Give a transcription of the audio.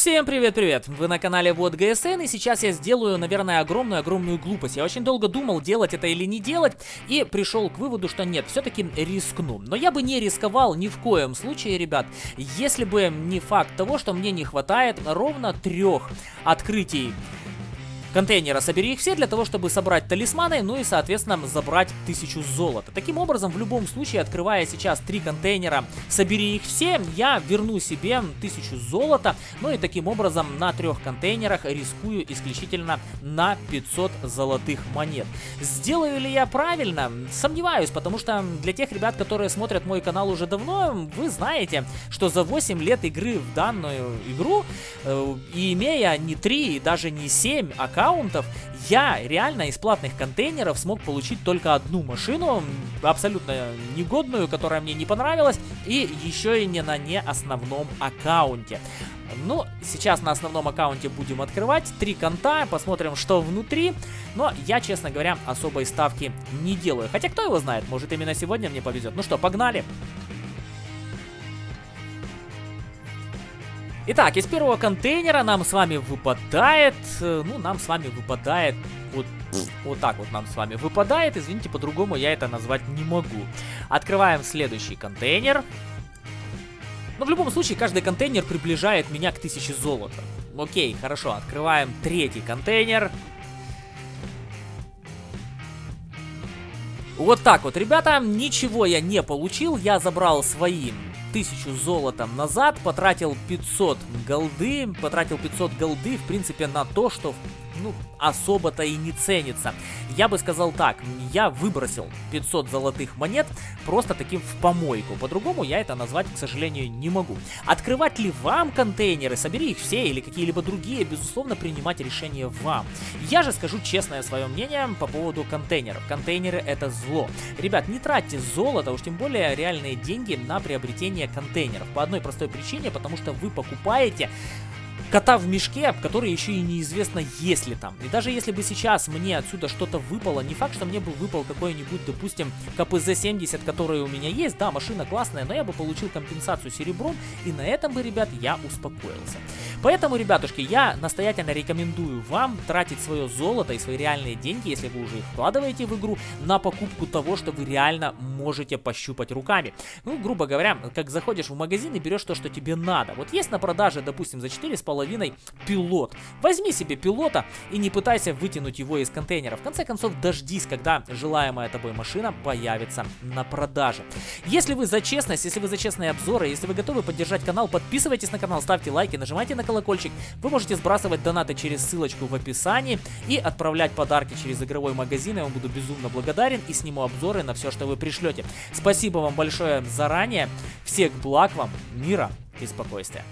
Всем привет-привет! Вы на канале Вот ГСН, и сейчас я сделаю, наверное, огромную-огромную глупость. Я очень долго думал, делать это или не делать, и пришел к выводу, что нет, все-таки рискну. Но я бы не рисковал ни в коем случае, ребят, если бы не факт того, что мне не хватает ровно трех открытий контейнера собери их все для того, чтобы собрать талисманы, ну и, соответственно, забрать тысячу золота. Таким образом, в любом случае, открывая сейчас три контейнера, собери их все, я верну себе тысячу золота, ну и таким образом на трех контейнерах рискую исключительно на 500 золотых монет. Сделаю ли я правильно? Сомневаюсь, потому что для тех ребят, которые смотрят мой канал уже давно, вы знаете, что за 8 лет игры в данную игру, э, и имея не 3 и даже не 7 аккаунтов, аккаунтов, я реально из платных контейнеров смог получить только одну машину, абсолютно негодную, которая мне не понравилась, и еще и не на не основном аккаунте. Ну, сейчас на основном аккаунте будем открывать три конта, посмотрим, что внутри. Но я, честно говоря, особой ставки не делаю. Хотя, кто его знает, может именно сегодня мне повезет. Ну что, погнали! Итак, из первого контейнера нам с вами выпадает, э, ну, нам с вами выпадает вот, вот так вот нам с вами выпадает. Извините, по-другому я это назвать не могу. Открываем следующий контейнер. Но в любом случае, каждый контейнер приближает меня к 1000 золота. Окей, хорошо, открываем третий контейнер. Вот так вот, ребята, ничего я не получил, я забрал свои тысячу золотом назад, потратил 500 голды, потратил 500 голды, в принципе, на то, что ну, особо-то и не ценится. Я бы сказал так, я выбросил 500 золотых монет просто таким в помойку. По-другому я это назвать, к сожалению, не могу. Открывать ли вам контейнеры, собери их все или какие-либо другие, безусловно, принимать решение вам. Я же скажу честное свое мнение по поводу контейнеров. Контейнеры это зло. Ребят, не тратьте золото, уж тем более реальные деньги на приобретение контейнеров. По одной простой причине, потому что вы покупаете кота в мешке, который еще и неизвестно есть ли там. И даже если бы сейчас мне отсюда что-то выпало, не факт, что мне бы выпал какой-нибудь, допустим, КПЗ-70, который у меня есть, да, машина классная, но я бы получил компенсацию серебром, и на этом бы, ребят, я успокоился. Поэтому, ребятушки, я настоятельно рекомендую вам тратить свое золото и свои реальные деньги, если вы уже их вкладываете в игру, на покупку того, что вы реально можете пощупать руками. Ну, грубо говоря, как заходишь в магазин и берешь то, что тебе надо. Вот есть на продаже, допустим, за 4,5 половиной пилот. Возьми себе пилота и не пытайся вытянуть его из контейнера. В конце концов, дождись, когда желаемая тобой машина появится на продаже. Если вы за честность, если вы за честные обзоры, если вы готовы поддержать канал, подписывайтесь на канал, ставьте лайки, нажимайте на колокольчик. Вы можете сбрасывать донаты через ссылочку в описании и отправлять подарки через игровой магазин. Я вам буду безумно благодарен и сниму обзоры на все, что вы пришлете. Спасибо вам большое заранее. Всех благ вам, мира и спокойствия.